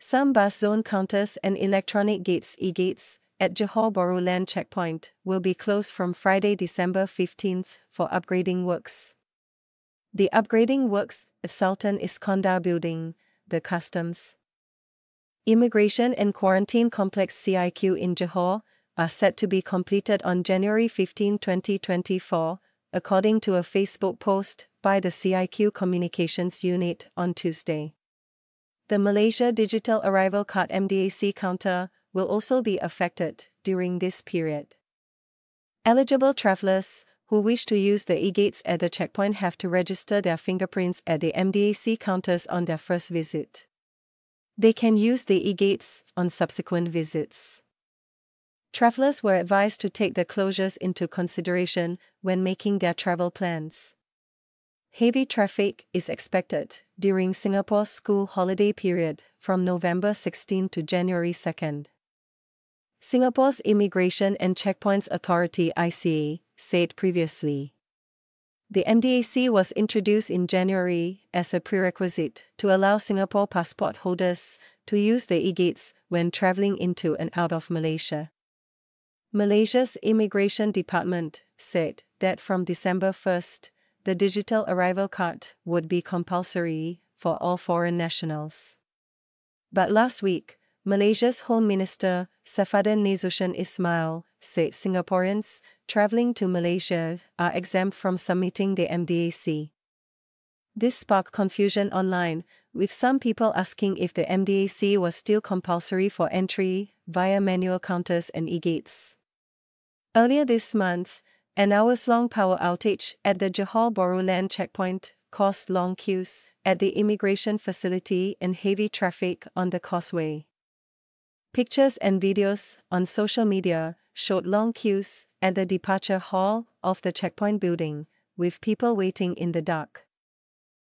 Some bus zone counters and electronic gates e-gates at Johor Bahru Land checkpoint will be closed from Friday, December 15th for upgrading works. The upgrading works at Sultan Iskandar Building, the Customs Immigration and Quarantine Complex CIQ in Johor are set to be completed on January 15, 2024, according to a Facebook post by the CIQ Communications Unit on Tuesday. The Malaysia Digital Arrival Card MDAC counter will also be affected during this period. Eligible travelers who wish to use the e-gates at the checkpoint have to register their fingerprints at the MDAC counters on their first visit. They can use the e-gates on subsequent visits. Travelers were advised to take the closures into consideration when making their travel plans. Heavy traffic is expected during Singapore's school holiday period from November 16 to January 2. Singapore's Immigration and Checkpoints Authority ICA said previously. The MDAC was introduced in January as a prerequisite to allow Singapore passport holders to use the e-gates when travelling into and out of Malaysia. Malaysia's Immigration Department said that from December 1, the digital arrival card would be compulsory for all foreign nationals. But last week, Malaysia's Home Minister, Saifuddin Nasution Ismail, said Singaporeans travelling to Malaysia are exempt from submitting the MDAC. This sparked confusion online, with some people asking if the MDAC was still compulsory for entry via manual counters and e-gates. Earlier this month, an hours long power outage at the Johor Land checkpoint caused long queues at the immigration facility and heavy traffic on the causeway. Pictures and videos on social media showed long queues at the departure hall of the checkpoint building, with people waiting in the dark.